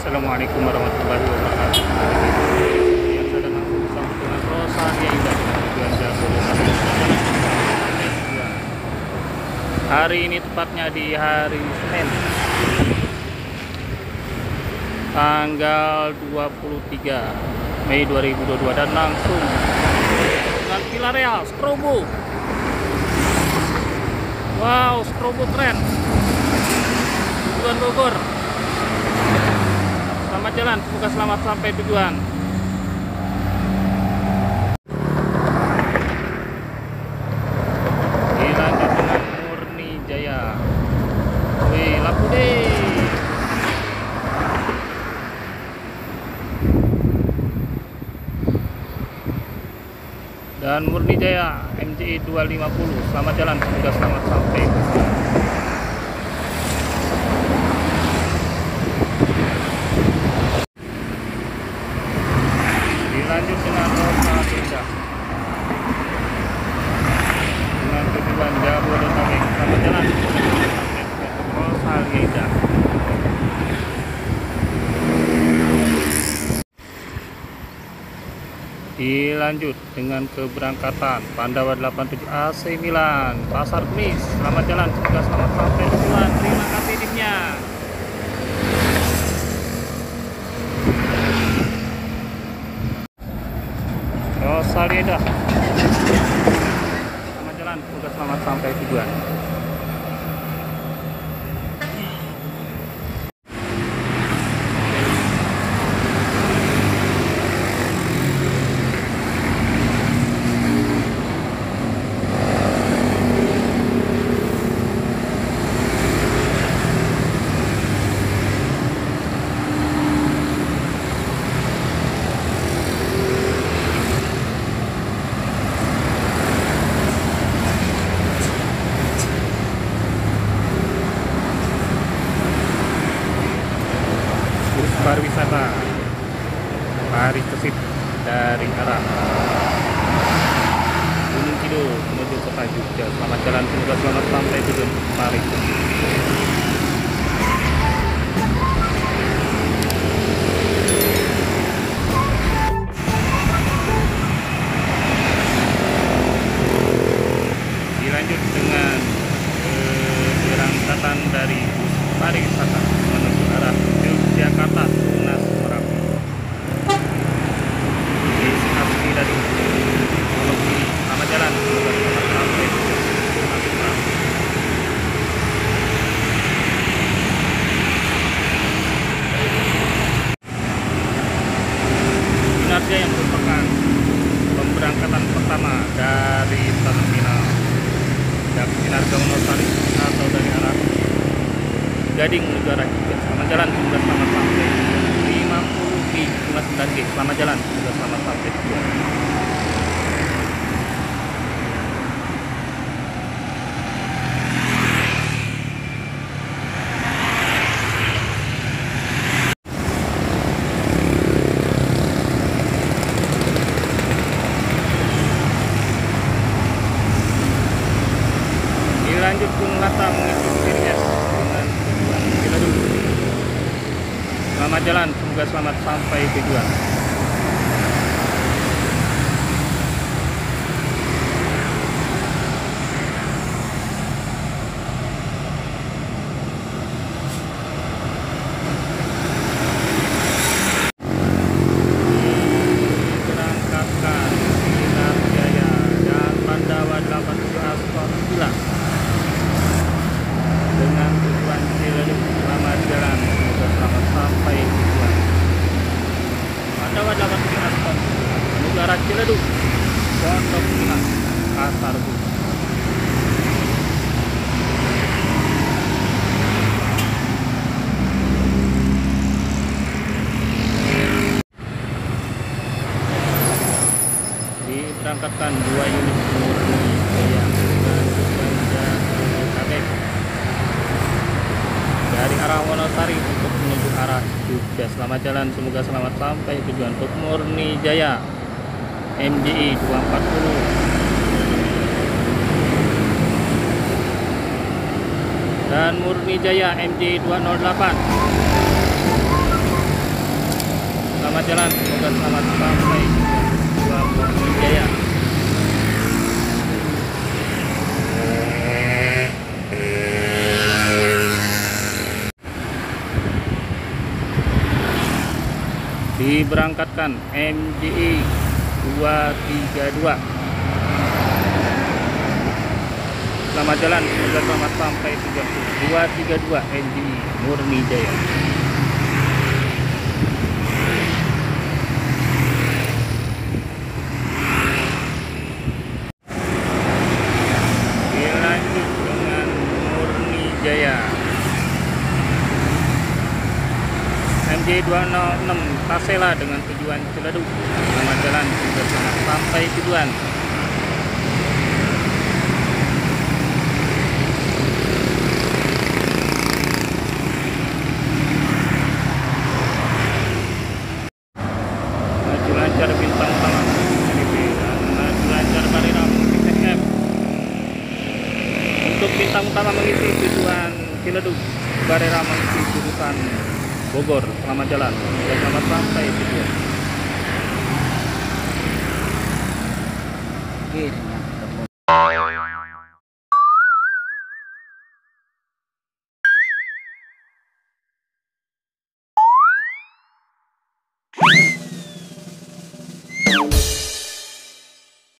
Assalamualaikum warahmatullahi wabarakatuh. Yang saya langsung bersama dengan Rosalia Indah tujuan. Hari ini tepatnya di hari Senin tanggal 23 Mei 2022 dan langsung dengan Villarreal Strobo. Wow, Strobo keren. Tujuan Bogor. Selamat jalan, semoga selamat sampai tujuan. Dilanjut dengan Murni Jaya. Wih, deh. Dan Murni Jaya MJI 250. Selamat jalan, semoga selamat sampai. dilanjut dengan Rosa Indah dengan tujuan Jabodetabek selamat jalan Rosa Indah dilanjut dengan keberangkatan Pandawa 87 AC Milan. Pasar Kemis. Selamat jalan semoga selamat sampai tujuan. Terima kasih timnya. Rosalinda Selamat jalan, semoga selamat sampai tujuan pariwisata Pari Kesip dari arah Gunung Kidul menuju kota Jogja. Selamat jalan, semoga selamat sampai tujuan Pari Kesip. Dilanjut dengan eh, berangkatan dari bus pariwisata menuju arah Yogyakarta Tunas Merapi. Isi asli dari Pondok Giri. Selamat jalan, semoga selamat sampai Tunas Merapi. Kinarja yang merupakan pemberangkatan pertama dari terminal Jakarta Wonosari atau dari arah Gading menuju arah. Selamat jalan, semoga selamat sampai 50 di 59G. Selamat jalan, semoga selamat sampai. Dilanjut Gunung Lata mengikuti Sirius dengan tujuan Ciledug. Jalan, semoga selamat sampai tujuan. Diberangkatkan Sinar Jaya dan Pandawa 87 Aspal 9 dengan tujuan Ciledug selamat jalan semoga selamat sampai tujuan Pandawa 87 Aspal menuju arah Ciledug Pondok Pinang Pasar Bu. Diberangkatkan dua unit murni yang dari arah Wonosari untuk menuju arah Jogja. Selamat jalan, semoga selamat sampai. Tujuan untuk Murni Jaya MJI 240 dan Murni Jaya MJ 208 jalan semoga selamat sampai Murni Jaya diberangkatkan MGI 232 selamat jalan semoga selamat sampai tujuan. 232 MGI Murni Jaya dilanjut dengan Murni Jaya MJ 206 Tasela dengan tujuan Ciledug selamat jalan sampai tujuan. Untuk bintang utama mengisi tujuan Ciledug Barera mengisi jurusan Bogor selamat jalan dan selamat sampai tujuan. Oke.